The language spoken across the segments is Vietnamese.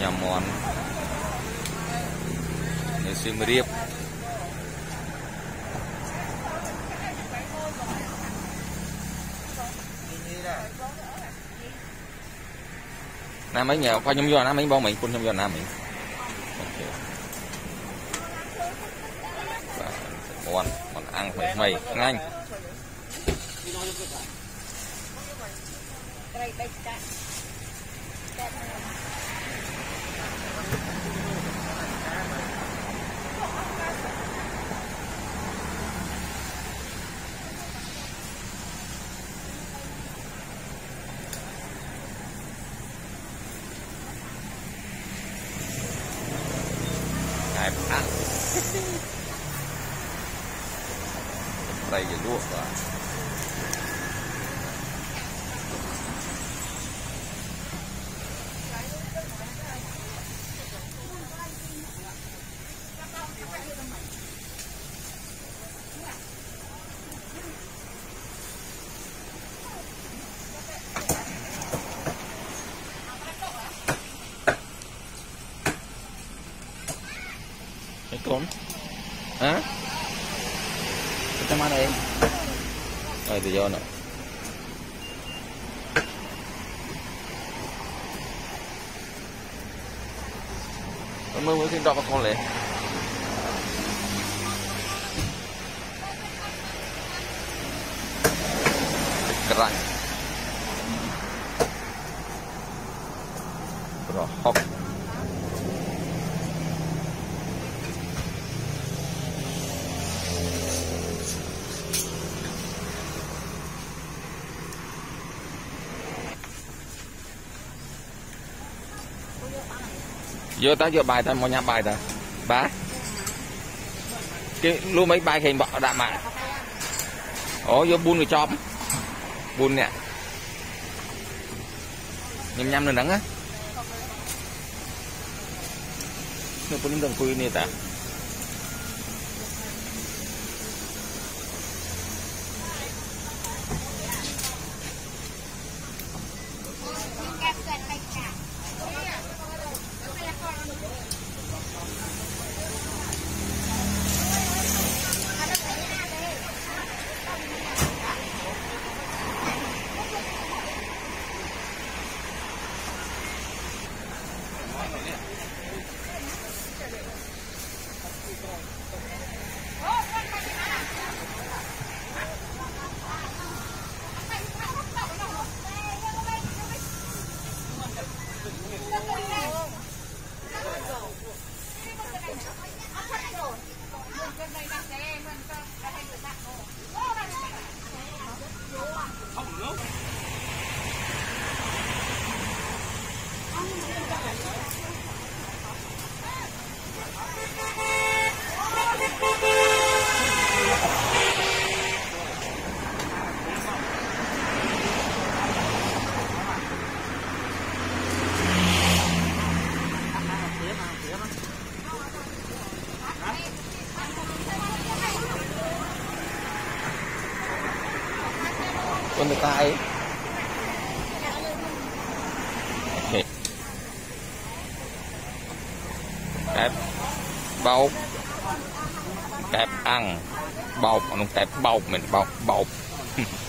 ញ៉ាំមន់នៅសៀមរាបណាមិញគាត់ខ្ញុំយកណាមិញបងមិញគុណខ្ញុំយកណាមិញអូខេបាទមន់មន់អាំងថ្មីថ្មីឆ្ងាញ់ ត្រីបីចាក់ ចាក់ ăn. Đây giờ luộc rồi hả? Cái má đây rồi thì do nè. Mưa mưa xin đọc vào con lên kerang យកតើយកបាយតើមកញ៉ាំបាយតើបាទគេលុះមិនបាយគេបក់ដាក់មកអូយក4កញ្ចប់4នាក់ញ៉ាំញ៉ាំនៅហ្នឹងណាខ្ញុំពុំដឹងអង្គុយនេះតា nè ta con người ta ấy. Kẹp bột kẹp ăn. Bột nó kẹp bột mình bột bột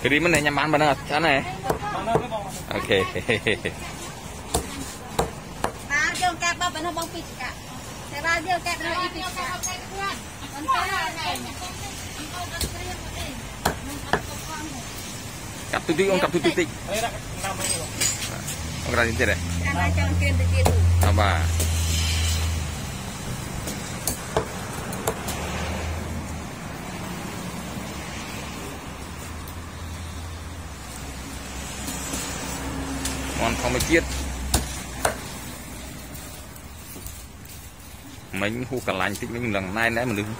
Kiriman ya nyaman banget sana ya. Oke. Cặp tụi ông cặp tụi tụi. Apa? មន់ធម្មជាតិមិញហូកន្លាញ់តិចមិញលឹងណែនដែរមនុស្ស